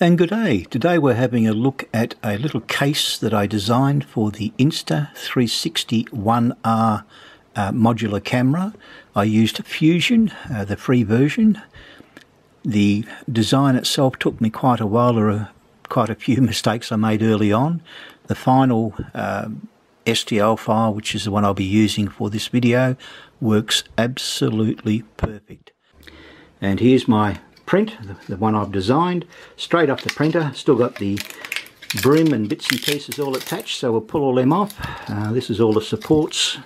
And good day. Today we're having a look at a little case that I designed for the Insta360 One R uh, modular camera. I used Fusion, uh, the free version. The design itself took me quite a while. There are quite a few mistakes I made early on. The final um, STL file, which is the one I'll be using for this video, works absolutely perfect. And here's my print, the, the one I've designed, straight off the printer. Still got the brim and bits and pieces all attached, so we'll pull all them off. Uh, this is all the supports.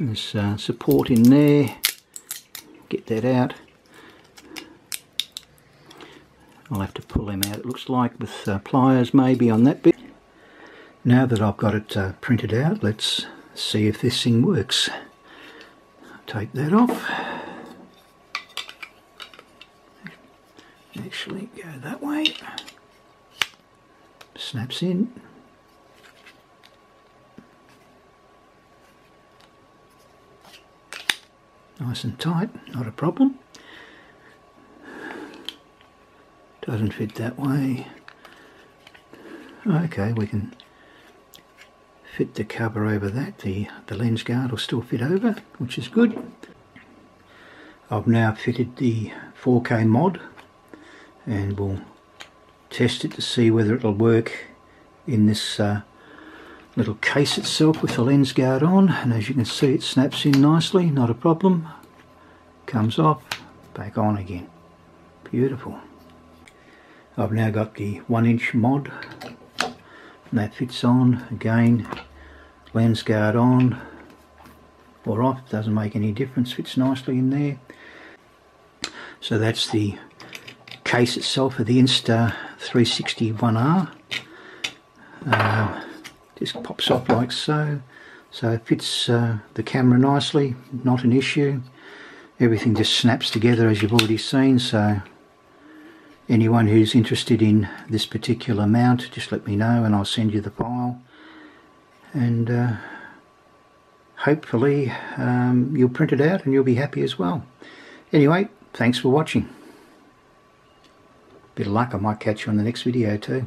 There's uh, support in there. Get that out. I'll have to pull them out, it looks like, with uh, pliers maybe on that bit. Now that I've got it uh, printed out, let's see if this thing works. Take that off. Actually go that way. Snaps in. Nice and tight, not a problem. Doesn't fit that way. Okay, we can fit the cover over that. The, the lens guard will still fit over, which is good. I've now fitted the 4K mod and we'll test it to see whether it'll work in this uh, little case itself with the lens guard on. And as you can see it snaps in nicely not a problem. Comes off back on again. Beautiful. I've now got the one inch mod. And that fits on. Again lens guard on. Or off doesn't make any difference. Fits nicely in there. So that's the case itself of the Insta 361R. Uh, just pops off like so. So it fits uh, the camera nicely, not an issue. Everything just snaps together as you've already seen. So anyone who's interested in this particular mount, just let me know and I'll send you the file. And uh, hopefully um, you'll print it out and you'll be happy as well. Anyway, thanks for watching. Bit of luck, I might catch you on the next video too.